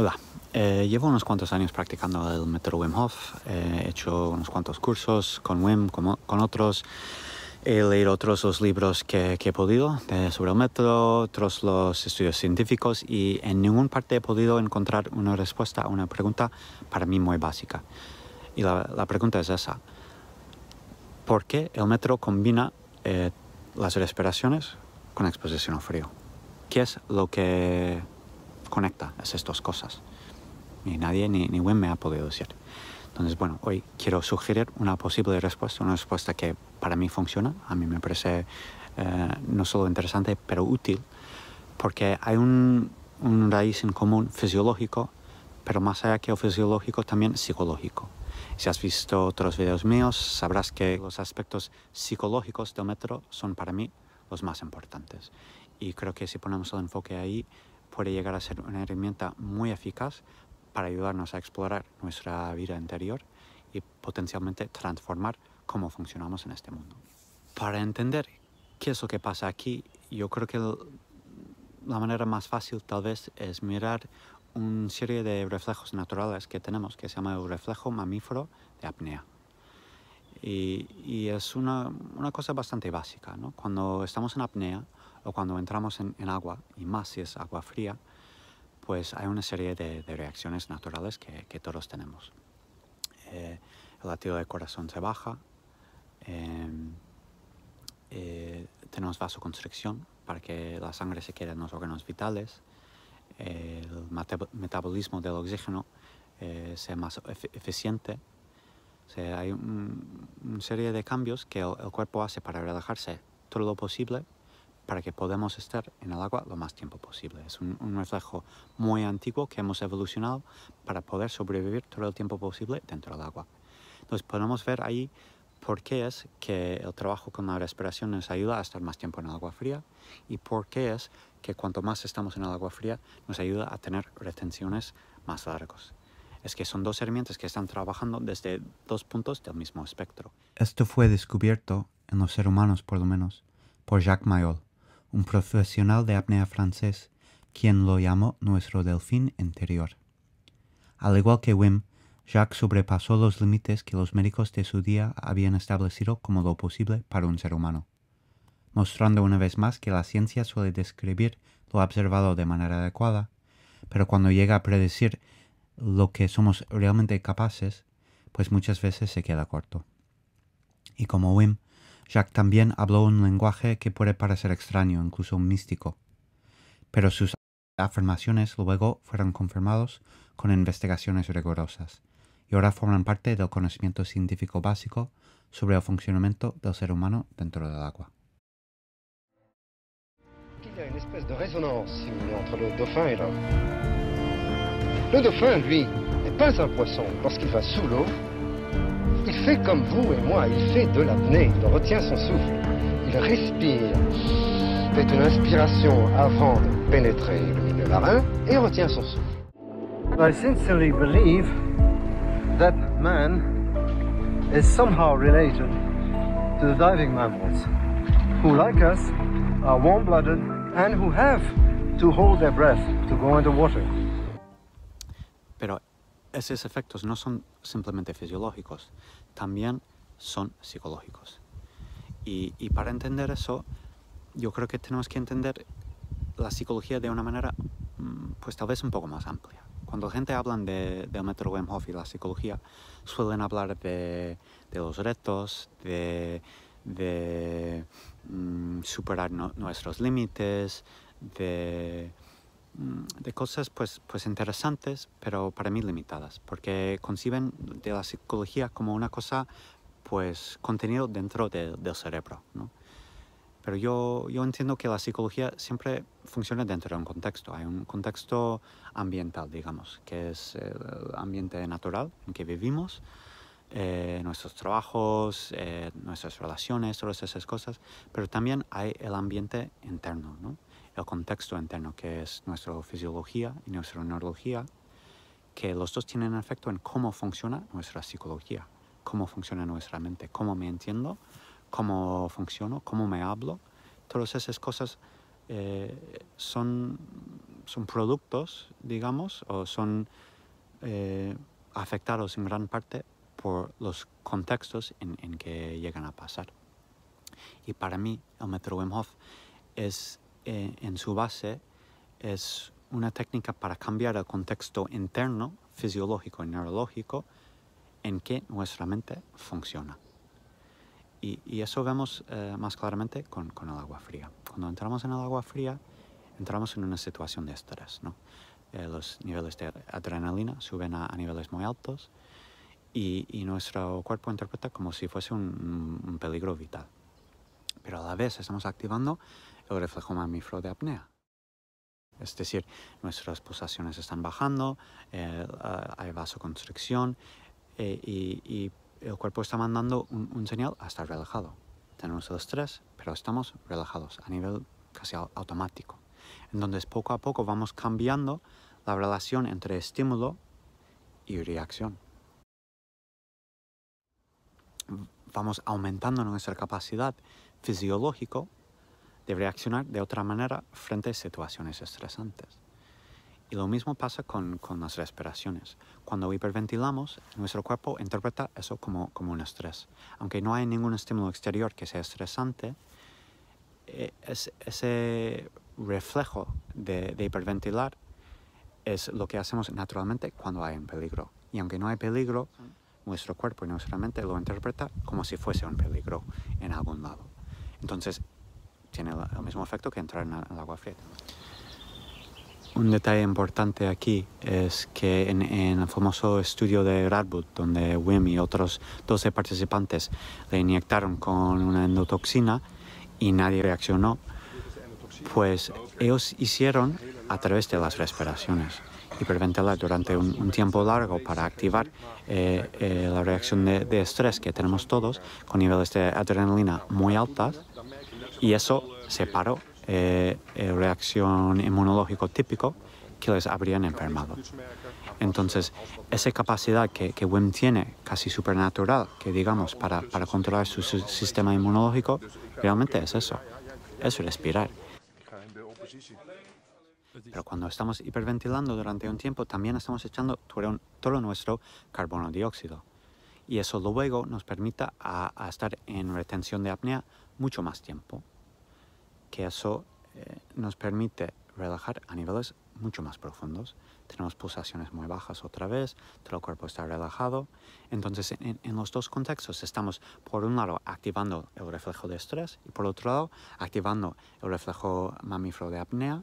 Hola, eh, llevo unos cuantos años practicando el método Wim Hof, he hecho unos cuantos cursos con Wim, con, con otros, he leído otros los libros que, que he podido sobre el método, otros los estudios científicos y en ninguna parte he podido encontrar una respuesta a una pregunta para mí muy básica. Y la, la pregunta es esa. ¿Por qué el método combina eh, las respiraciones con exposición al frío? ¿Qué es lo que conecta esas dos cosas. Ni nadie, ni, ni Wim me ha podido decir. Entonces, bueno, hoy quiero sugerir una posible respuesta, una respuesta que para mí funciona, a mí me parece eh, no solo interesante, pero útil, porque hay un, un raíz en común fisiológico, pero más allá que fisiológico, también psicológico. Si has visto otros videos míos, sabrás que los aspectos psicológicos del método son para mí los más importantes. Y creo que si ponemos el enfoque ahí, puede llegar a ser una herramienta muy eficaz para ayudarnos a explorar nuestra vida interior y potencialmente transformar cómo funcionamos en este mundo. Para entender qué es lo que pasa aquí, yo creo que la manera más fácil tal vez es mirar una serie de reflejos naturales que tenemos que se llama el reflejo mamífero de apnea. Y, y es una, una, cosa bastante básica. ¿no? Cuando estamos en apnea, o cuando entramos en, en, agua, y más si es agua fría, pues hay una serie de, de reacciones naturales que, que, todos tenemos. Eh, el latido del corazón se baja, eh, eh, tenemos vasoconstricción para que la sangre se quede en los órganos vitales, el metabolismo del oxígeno eh, sea más eficiente, o sea, hay una un serie de cambios que el, el cuerpo hace para relajarse todo lo posible para que podamos estar en el agua lo más tiempo posible. Es un, un, reflejo muy antiguo que hemos evolucionado para poder sobrevivir todo el tiempo posible dentro del agua. Entonces podemos ver ahí por qué es que el trabajo con la respiración nos ayuda a estar más tiempo en el agua fría y por qué es que cuanto más estamos en el agua fría nos ayuda a tener retenciones más largos. Es que son dos herramientas que están trabajando desde dos puntos del mismo espectro. Esto fue descubierto, en los seres humanos por lo menos, por Jacques Mayol un profesional de apnea francés, quien lo llamó nuestro delfín interior. Al igual que Wim, Jacques sobrepasó los límites que los médicos de su día habían establecido como lo posible para un ser humano, mostrando una vez más que la ciencia suele describir lo observado de manera adecuada, pero cuando llega a predecir lo que somos realmente capaces, pues muchas veces se queda corto. Y como Wim, Jacques también habló un lenguaje que puede parecer extraño, incluso místico, pero sus afirmaciones luego fueron confirmados con investigaciones rigurosas y ahora forman parte del conocimiento científico básico sobre el funcionamiento del ser humano dentro del agua. Il y a de résonance, entre le dauphin et l'homme. Le dauphin, lui, n'est pas un poisson. Lorsqu'il va sous l'eau, il fait comme vous et moi, il fait de l'apnée, il retient son souffle, il respire, fait une inspiration avant de pénétrer le marin et retient son souffle. I sincerely believe that man is somehow related to the diving mammals, who, like us, are warm-blooded and who have to hold their breath to go underwater. Esos efectos no son simplemente fisiológicos, también son psicológicos. Y, para entender eso, yo creo que tenemos que entender la psicología de una manera, pues tal vez un poco más amplia. Cuando la gente habla de, del método Wim y la psicología, suelen hablar de, de los retos, de, de um, superar nuestros límites, de de cosas pues, pues interesantes, pero para mí limitadas, porque conciben de la psicología como una cosa, pues contenido dentro de, del cerebro, ¿no? Pero yo, yo entiendo que la psicología siempre funciona dentro de un contexto. Hay un contexto ambiental, digamos, que es el ambiente natural en que vivimos, eh, nuestros trabajos, eh, nuestras relaciones, todas esas cosas, pero también hay el ambiente interno, ¿no? Contexto interno, que es nuestra fisiología y nuestra neurología, que los dos tienen efecto en cómo funciona nuestra psicología, cómo funciona nuestra mente, cómo me entiendo, cómo funciono, cómo me hablo. Todas esas cosas eh, son, son productos, digamos, o son eh, afectados en gran parte por los contextos en, en, que llegan a pasar. Y para mí el método Wim Hof es, eh, en su base, es una técnica para cambiar el contexto interno, fisiológico y neurológico en que nuestra mente funciona. Y, y eso vemos eh, más claramente con, con, el agua fría. Cuando entramos en el agua fría, entramos en una situación de estrés. ¿no? Eh, los niveles de adrenalina suben a, a niveles muy altos y, y, nuestro cuerpo interpreta como si fuese un, un, peligro vital. Pero a la vez estamos activando el reflejo mamífero de apnea. Es decir, nuestras pulsaciones están bajando, eh, hay vasoconstricción eh, y, y, el cuerpo está mandando un, un, señal a estar relajado. Tenemos el estrés, pero estamos relajados a nivel casi automático. Entonces, poco a poco vamos cambiando la relación entre estímulo y reacción. Vamos aumentando nuestra capacidad fisiológica de reaccionar de otra manera frente a situaciones estresantes. Y lo mismo pasa con, con las respiraciones. Cuando hiperventilamos, nuestro cuerpo interpreta eso como, como un estrés. Aunque no hay ningún estímulo exterior que sea estresante, eh, es, ese reflejo de, de, hiperventilar es lo que hacemos naturalmente cuando hay un peligro. Y aunque no hay peligro, nuestro cuerpo y nuestra mente lo interpreta como si fuese un peligro en algún lado. Entonces, tiene el mismo efecto que entrar en el agua fría. Un detalle importante aquí es que en, en, el famoso estudio de Radboud, donde Wim y otros 12 participantes le inyectaron con una endotoxina y nadie reaccionó, pues ellos hicieron a través de las respiraciones hiperventilar durante un, un tiempo largo para activar eh, eh, la reacción de, de estrés que tenemos todos con niveles de adrenalina muy altas y eso separó eh, la reacción inmunológico típico que les habrían enfermado. Entonces, esa capacidad que, que WIM tiene, casi supernatural, que digamos, para, para controlar su, sistema inmunológico, realmente es eso, es respirar. Pero cuando estamos hiperventilando durante un tiempo, también estamos echando todo nuestro carbono dióxido. Y eso luego nos permite a, a estar en retención de apnea mucho más tiempo que eso eh, nos permite relajar a niveles mucho más profundos. Tenemos pulsaciones muy bajas otra vez, todo el cuerpo está relajado. Entonces, en, en, los dos contextos estamos, por un lado, activando el reflejo de estrés y por otro lado, activando el reflejo mamífero de apnea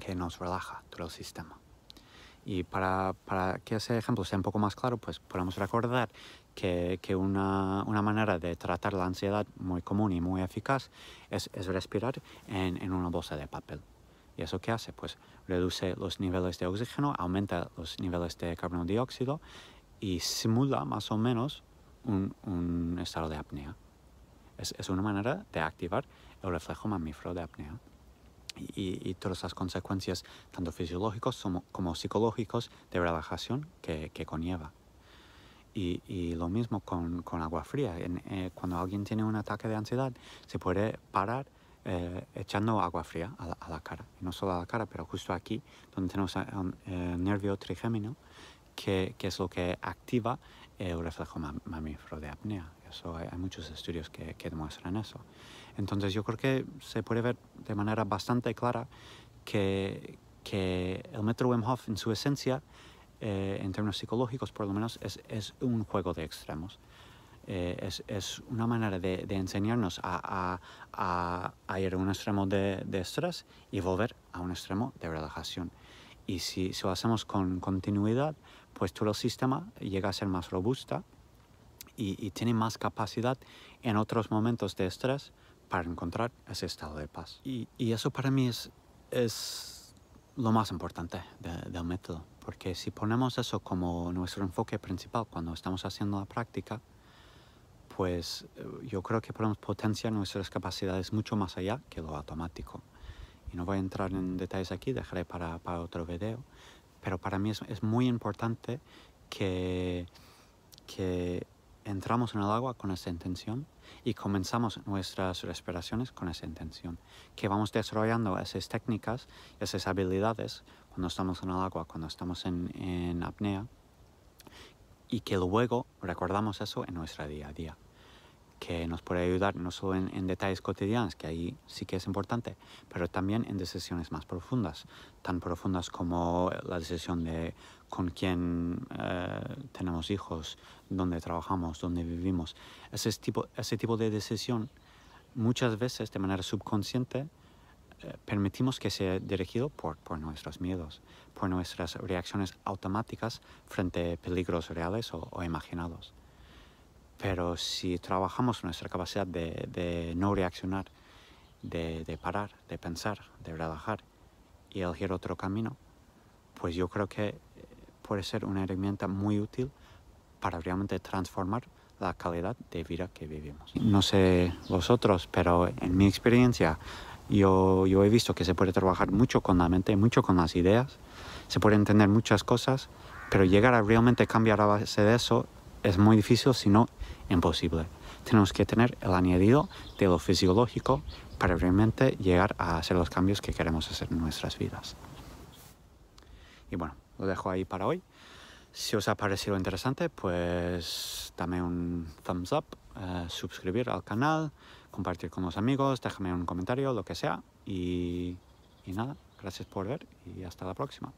que nos relaja todo el sistema. Y para, para, que ese ejemplo sea un poco más claro, pues podemos recordar que, que una, una, manera de tratar la ansiedad muy común y muy eficaz es, es respirar en, en, una bolsa de papel. ¿Y eso qué hace? Pues reduce los niveles de oxígeno, aumenta los niveles de carbono dióxido y simula más o menos un, un estado de apnea. Es, es una manera de activar el reflejo mamífero de apnea y, y, todas las consecuencias, tanto fisiológicos como, psicológicos, de relajación que, que conlleva. Y, y, lo mismo con, con agua fría. En, eh, cuando alguien tiene un ataque de ansiedad, se puede parar eh, echando agua fría a la, a la, cara. Y no solo a la cara, pero justo aquí, donde tenemos el, el nervio trigémino, que, que, es lo que activa el reflejo mamífero de apnea. Eso hay, hay muchos estudios que, que demuestran eso. Entonces yo creo que se puede ver de manera bastante clara que, que el método Wim Hof en su esencia, eh, en términos psicológicos por lo menos, es, es un juego de extremos. Eh, es, es, una manera de, de enseñarnos a, a, a, ir a un extremo de, de, estrés y volver a un extremo de relajación. Y si, si lo hacemos con continuidad, pues todo el sistema llega a ser más robusta y, y tiene más capacidad en otros momentos de estrés para encontrar ese estado de paz. Y, y eso para mí es, es lo más importante de, del método, porque si ponemos eso como nuestro enfoque principal cuando estamos haciendo la práctica, pues eh, yo creo que podemos potenciar nuestras capacidades mucho más allá que lo automático. Y no voy a entrar en detalles aquí, dejaré para, para otro video, pero para mí es, es muy importante que, que entramos en el agua con esa intención y comenzamos nuestras respiraciones con esa intención, que vamos desarrollando esas técnicas, esas habilidades cuando estamos en el agua, cuando estamos en, en apnea, y que luego recordamos eso en nuestra día a día que nos puede ayudar no solo en, detalles cotidianos, que ahí sí que es importante, pero también en decisiones más profundas, tan profundas como la decisión de con quién eh, tenemos hijos, dónde trabajamos, dónde vivimos. Ese tipo, ese tipo de decisión muchas veces de manera subconsciente eh, permitimos que sea dirigido por, por, nuestros miedos, por nuestras reacciones automáticas frente a peligros reales o, o imaginados. Pero si trabajamos nuestra capacidad de, no reaccionar, de, parar, de pensar, de relajar y elegir otro camino, pues yo creo que eh, puede ser una herramienta muy útil para realmente transformar la calidad de vida que vivimos. No sé vosotros, pero en mi experiencia yo, yo he visto que se puede trabajar mucho con la mente, mucho con las ideas, se puede entender muchas cosas, pero llegar a realmente cambiar a base de eso es muy difícil, si no imposible. Tenemos que tener el añadido de lo fisiológico para realmente llegar a hacer los cambios que queremos hacer en nuestras vidas. Y bueno, lo dejo ahí para hoy. Si os ha parecido interesante, pues dame un thumbs up, eh, suscribir al canal, compartir con los amigos, déjame un comentario, lo que sea. Y, y nada, gracias por ver y hasta la próxima.